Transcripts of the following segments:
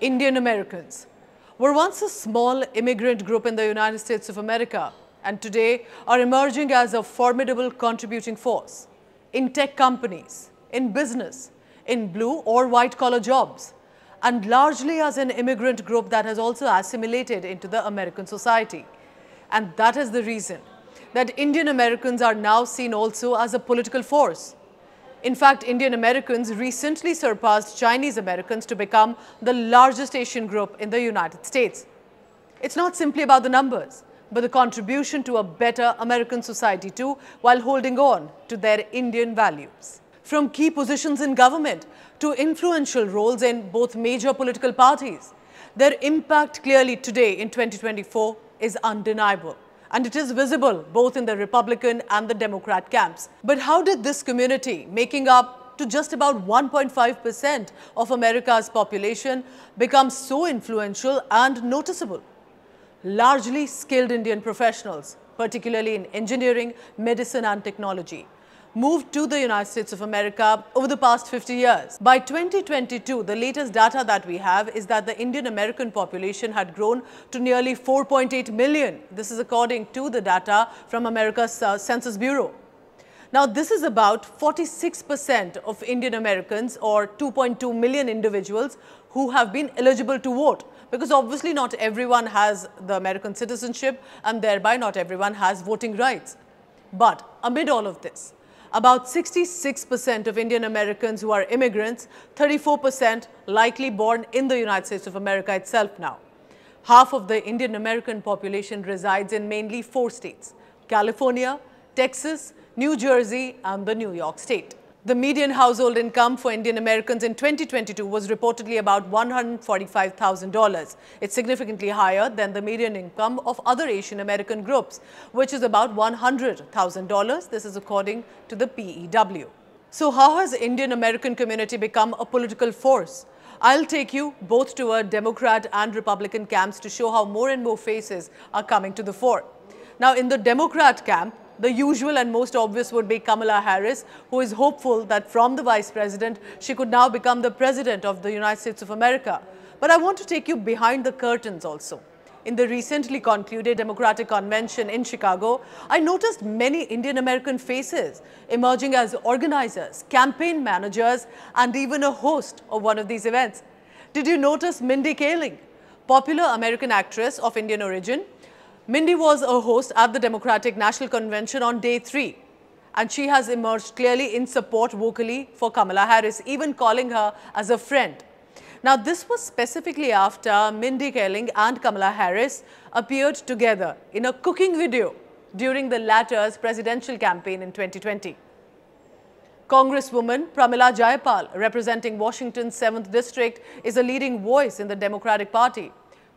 Indian Americans were once a small immigrant group in the United States of America and today are emerging as a formidable contributing force in tech companies, in business, in blue or white collar jobs, and largely as an immigrant group that has also assimilated into the American society. And that is the reason that Indian Americans are now seen also as a political force in fact, Indian Americans recently surpassed Chinese Americans to become the largest Asian group in the United States. It's not simply about the numbers, but the contribution to a better American society too, while holding on to their Indian values. From key positions in government to influential roles in both major political parties, their impact clearly today in 2024 is undeniable and it is visible both in the Republican and the Democrat camps. But how did this community, making up to just about 1.5% of America's population, become so influential and noticeable? Largely skilled Indian professionals, particularly in engineering, medicine and technology moved to the United States of America over the past 50 years. By 2022, the latest data that we have is that the Indian American population had grown to nearly 4.8 million. This is according to the data from America's uh, Census Bureau. Now, this is about 46% of Indian Americans or 2.2 million individuals who have been eligible to vote because obviously not everyone has the American citizenship and thereby not everyone has voting rights. But amid all of this, about 66% of Indian Americans who are immigrants, 34% likely born in the United States of America itself now. Half of the Indian American population resides in mainly four states, California, Texas, New Jersey and the New York State. The median household income for Indian Americans in 2022 was reportedly about $145,000. It's significantly higher than the median income of other Asian American groups, which is about $100,000. This is according to the PEW. So how has Indian American community become a political force? I'll take you both to a Democrat and Republican camps to show how more and more faces are coming to the fore. Now, in the Democrat camp, the usual and most obvious would be Kamala Harris, who is hopeful that from the vice president, she could now become the president of the United States of America. But I want to take you behind the curtains also. In the recently concluded Democratic Convention in Chicago, I noticed many Indian American faces emerging as organizers, campaign managers, and even a host of one of these events. Did you notice Mindy Kaling, popular American actress of Indian origin, Mindy was a host at the Democratic National Convention on day three, and she has emerged clearly in support vocally for Kamala Harris, even calling her as a friend. Now, this was specifically after Mindy Kaling and Kamala Harris appeared together in a cooking video during the latter's presidential campaign in 2020. Congresswoman Pramila Jayapal, representing Washington's 7th District, is a leading voice in the Democratic Party.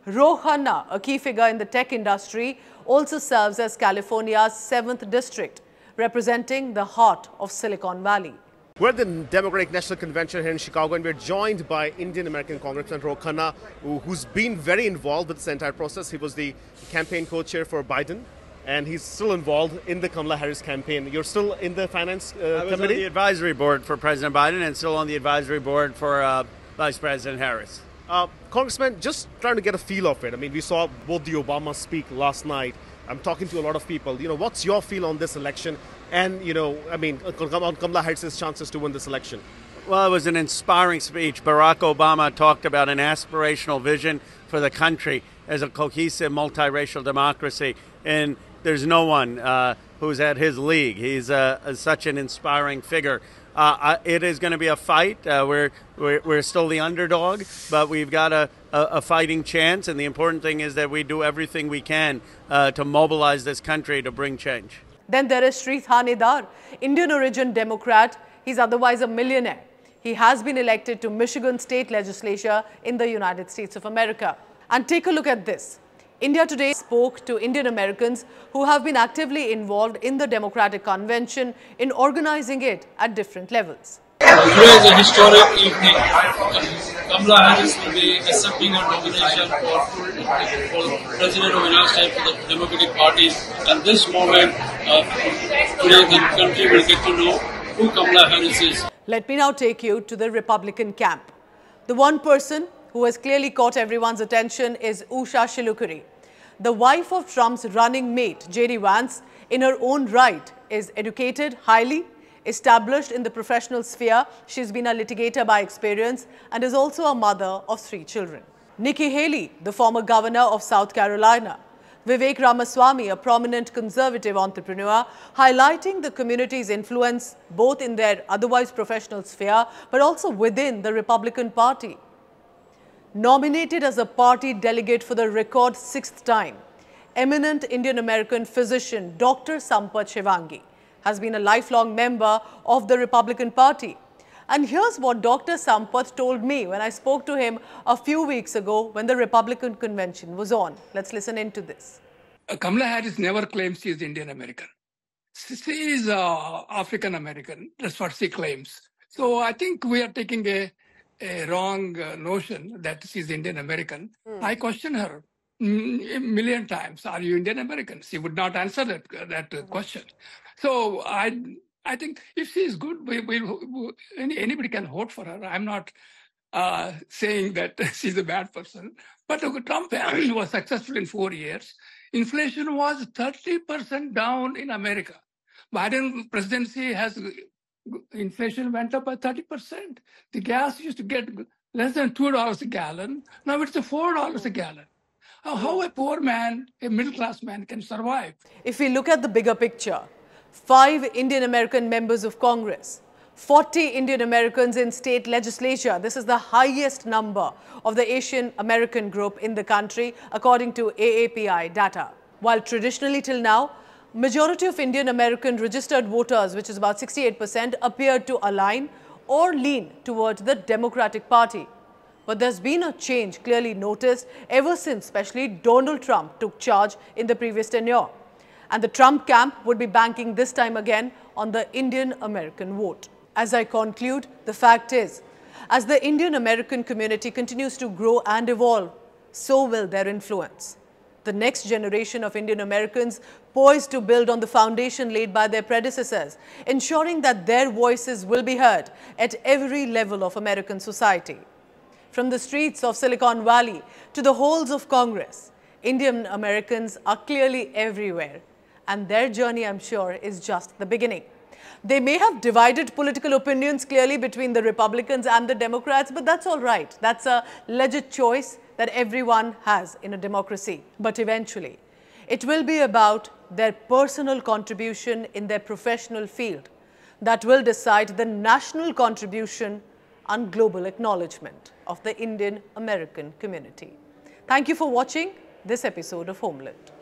Ro Khanna, a key figure in the tech industry, also serves as California's 7th district, representing the heart of Silicon Valley. We're at the Democratic National Convention here in Chicago, and we're joined by Indian American Congressman Ro Khanna, who's been very involved with this entire process. He was the campaign co-chair for Biden, and he's still involved in the Kamala Harris campaign. You're still in the finance uh, I was committee? on the advisory board for President Biden, and still on the advisory board for uh, Vice President Harris. Uh, Congressman, just trying to get a feel of it. I mean, we saw both the Obama speak last night. I'm talking to a lot of people. You know, what's your feel on this election? And, you know, I mean, on Kamala Harris's chances to win this election? Well, it was an inspiring speech. Barack Obama talked about an aspirational vision for the country as a cohesive multiracial democracy. And there's no one uh, who's at his league. He's uh, such an inspiring figure. Uh, it is going to be a fight. Uh, we're, we're, we're still the underdog, but we've got a, a, a, fighting chance. And the important thing is that we do everything we can uh, to mobilize this country to bring change. Then there is Sri Thanedar, Indian origin Democrat. He's otherwise a millionaire. He has been elected to Michigan state legislature in the United States of America. And take a look at this. India Today spoke to Indian Americans who have been actively involved in the Democratic Convention in organizing it at different levels. Today is a historic evening. Kamala Harris will be accepting her nomination for, for President of the United States for the Democratic Party. At this moment, uh, today the country will get to know who Kamala Harris is. Let me now take you to the Republican camp. The one person who has clearly caught everyone's attention is Usha Chilukuri. The wife of Trump's running mate, J.D. Vance, in her own right, is educated, highly established in the professional sphere. She's been a litigator by experience and is also a mother of three children. Nikki Haley, the former governor of South Carolina. Vivek Ramaswamy, a prominent conservative entrepreneur, highlighting the community's influence both in their otherwise professional sphere but also within the Republican Party. Nominated as a party delegate for the record sixth time, eminent Indian American physician Dr. Sampath Shivangi has been a lifelong member of the Republican Party. And here's what Dr. Sampath told me when I spoke to him a few weeks ago when the Republican convention was on. Let's listen into this. Uh, Kamala Harris never claims she is Indian American. She is uh, African American. That's what she claims. So I think we are taking a, a wrong uh, notion that she's Indian American. Mm. I question her mm, a million times. Are you Indian American? She would not answer that that mm-hmm. question. So I I think if she is good, we, we, we, anybody can vote for her. I'm not uh, saying that she's a bad person. But Trump was successful in four years. Inflation was 30% down in America. Biden presidency has inflation went up by 30%. The gas used to get less than $2 a gallon. Now it's $4 a hmm. gallon. How a poor man, a middle class man can survive? If we look at the bigger picture, five Indian American members of Congress, 40 Indian Americans in state legislature. This is the highest number of the Asian American group in the country, according to AAPI data. While traditionally till now, majority of Indian American registered voters, which is about 68%, appeared to align or lean towards the Democratic Party. But there's been a change clearly noticed ever since, especially Donald Trump took charge in the previous tenure. And the Trump camp would be banking this time again on the Indian American vote. As I conclude, the fact is, as the Indian American community continues to grow and evolve, so will their influence. The next generation of Indian Americans poised to build on the foundation laid by their predecessors, ensuring that their voices will be heard at every level of American society. From the streets of Silicon Valley to the halls of Congress, Indian Americans are clearly everywhere and their journey, I'm sure, is just the beginning. They may have divided political opinions clearly between the Republicans and the Democrats, but that's all right. That's a legit choice that everyone has in a democracy. But eventually, it will be about their personal contribution in their professional field that will decide the national contribution and global acknowledgement of the Indian American community. Thank you for watching this episode of Homeland.